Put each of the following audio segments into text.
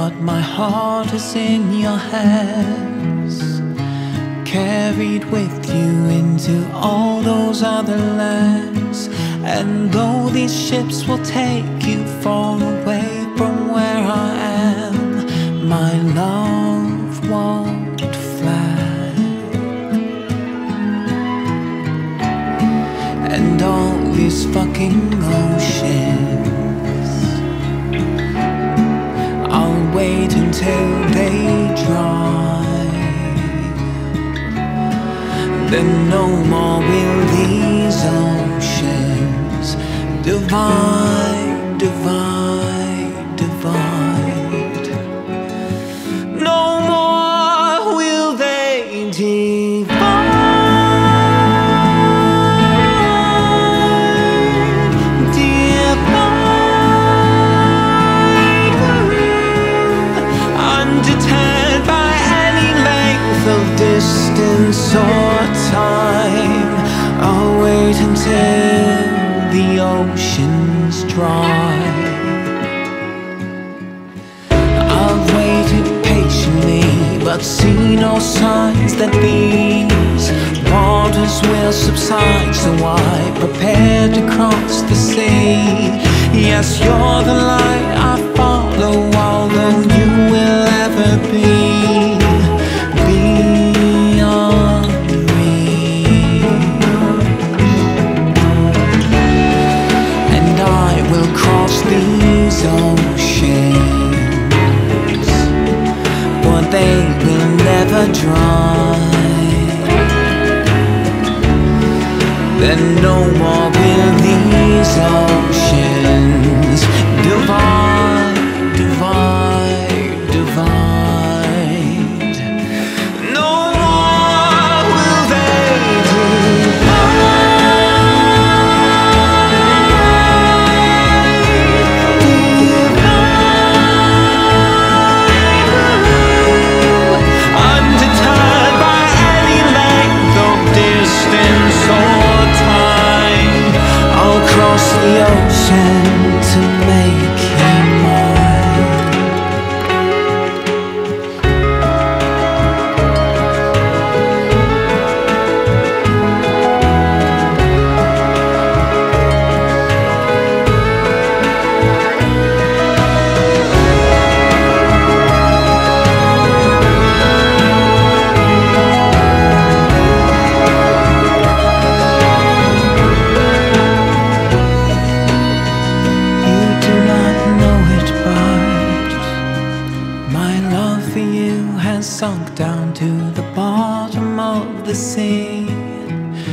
but my heart is in your hands. Carried with you into all those other lands. And though these ships will take you far away from where I am, my love won't fly. And all these fucking oceans. Until they dry. Then no more will these oceans divide, divide, wait until the oceans dry. I've waited patiently, but see no signs that these waters will subside. So I prepare to cross the sea. Yes, you're the light sunk down to the bottom of the sea,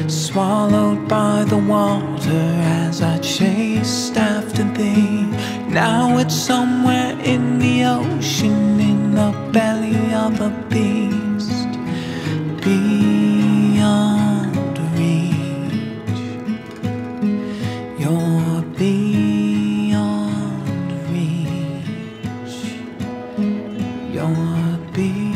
swallowed by the water as I chased after thee. Now it's somewhere in the ocean, in the belly of a beast, beyond reach. You're beyond reach. You're beyond.